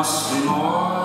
nosso nome.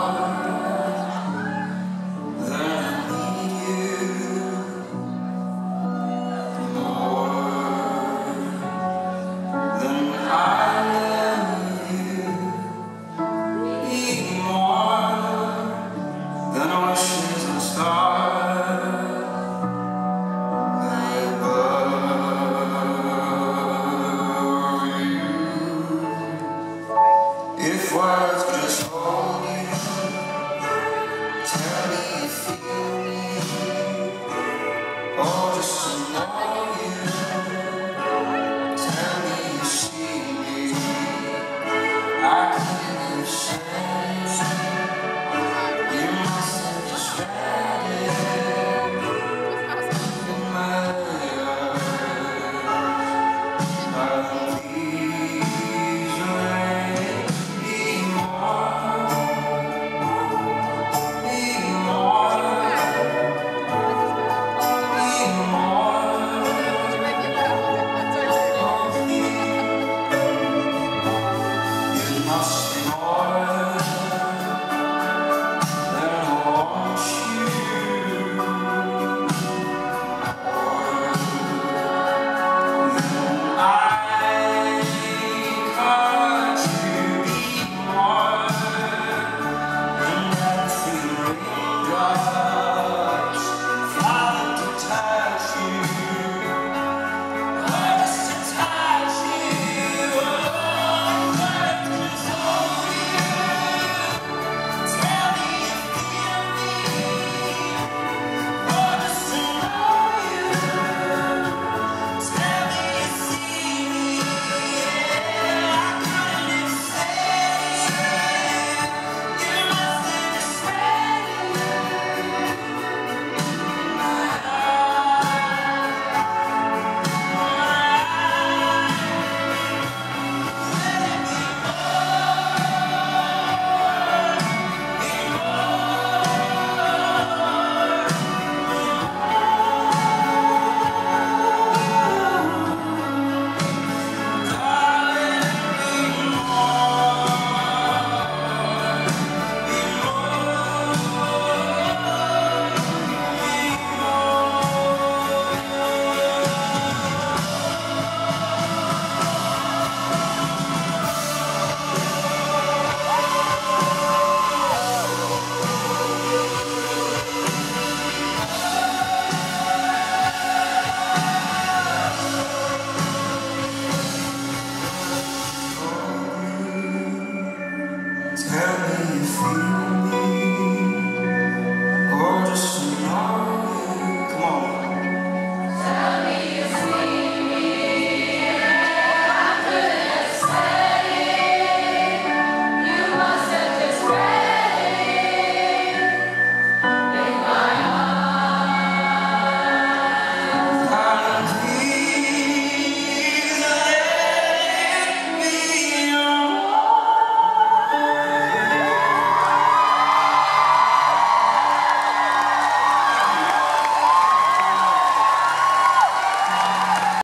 Tell me you feel